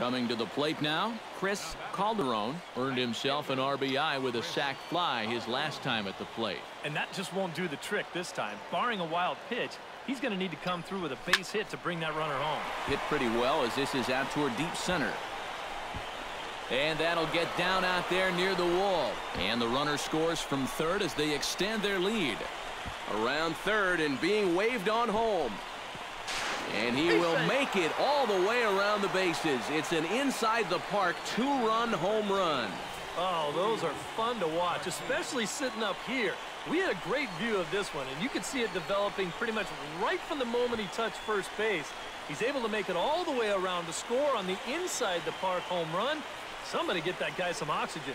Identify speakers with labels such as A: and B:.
A: Coming to the plate now, Chris Calderon earned himself an RBI with a sac fly his last time at the plate.
B: And that just won't do the trick this time. Barring a wild pitch, he's going to need to come through with a base hit to bring that runner home.
A: Hit pretty well as this is out toward deep center. And that'll get down out there near the wall. And the runner scores from third as they extend their lead. Around third and being waved on home. And he will make it all the way around the bases. It's an inside the park two-run home run.
B: Oh, those are fun to watch, especially sitting up here. We had a great view of this one, and you could see it developing pretty much right from the moment he touched first base. He's able to make it all the way around to score on the inside the park home run. Somebody get that guy some oxygen.